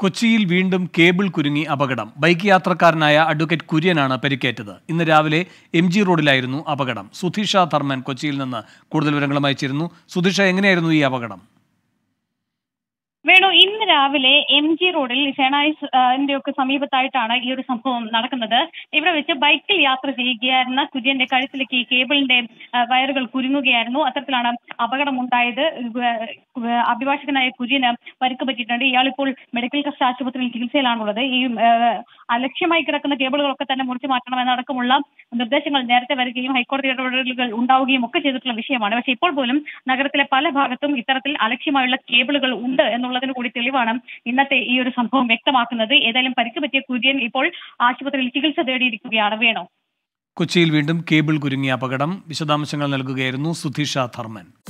കൊച്ചിയിൽ വീണ്ടും കേബിൾ കുരുങ്ങി അപകടം. ബൈക്ക് യാത്രക്കാരനായ അഡ്വക്കേറ്റ് കുര്യനാണ് പരിക്കേറ്റത്. ഇന്ന് രാവിലെ എം ജി റോഡിലായിരുന്നു അപകടം. സുധീഷ ധർമ്മൻ കൊച്ചിയിൽ നിന്ന് കൂടുതൽ വിവരങ്ങളുമായി ചേരുന്നു. സുധീഷ എങ്ങനെയായിരുന്നു ഈ അപകടം? വേണു ഇന്ന് രാവിലെ എം ജി റോഡിൽ ഷെണായിന്റെ ഒക്കെ സമീപത്തായിട്ടാണ് ഈ ഒരു സംഭവം നടക്കുന്നത്. ഇവിടെ വെച്ച് ബൈക്കിൽ യാത്ര ചെയ്യുകയായിരുന്ന കുര്യന്റെ കഴുത്തിലേക്ക് ഈ കേബിളിന്റെ വയറുകൾ കുരുങ്ങുകയായിരുന്നു. അത്തരത്തിലാണ് അപകടം ഉണ്ടായത് ഏഹ് അഭിഭാഷകനായ കുര്യന് പരിക്ക് പറ്റിയിട്ടുണ്ട്. ഇയാളിപ്പോൾ മെഡിക്കൽ കസ്റ്റ് ആശുപത്രിയിൽ ചികിത്സയിലാണുള്ളത്. ഈ അലക്ഷ്യമായി കിടക്കുന്ന കേബിളുകളൊക്കെ തന്നെ മുറിച്ചു മാറ്റണം എന്നടക്കമുള്ള നിർദ്ദേശങ്ങൾ നേരത്തെ വരികയും ഹൈക്കോടതി ഇടപെടലുകൾ ഉണ്ടാവുകയും ഒക്കെ ചെയ്തിട്ടുള്ള വിഷയമാണ്. പക്ഷേ ഇപ്പോൾ പോലും നഗരത്തിലെ പല ഭാഗത്തും ഇത്തരത്തിൽ അലക്ഷ്യമായുള്ള കേബിളുകൾ ഉണ്ട് എന്നുള്ളതിന് കൂടി തെളിവാണ് ഇന്നത്തെ ഈ ഒരു സംഭവം വ്യക്തമാക്കുന്നത്. ഏതായാലും പരിക്ക് പറ്റിയ കുര്യൻ ഇപ്പോൾ ആശുപത്രിയിൽ ചികിത്സ തേടിയിരിക്കുകയാണ്. വേണോ. കൊച്ചിയിൽ വീണ്ടും കേബിൾ കുരുങ്ങിയ അപകടം. വിശദാംശങ്ങൾ നൽകുകയായിരുന്നു സുധീഷ ധർമ്മൻ.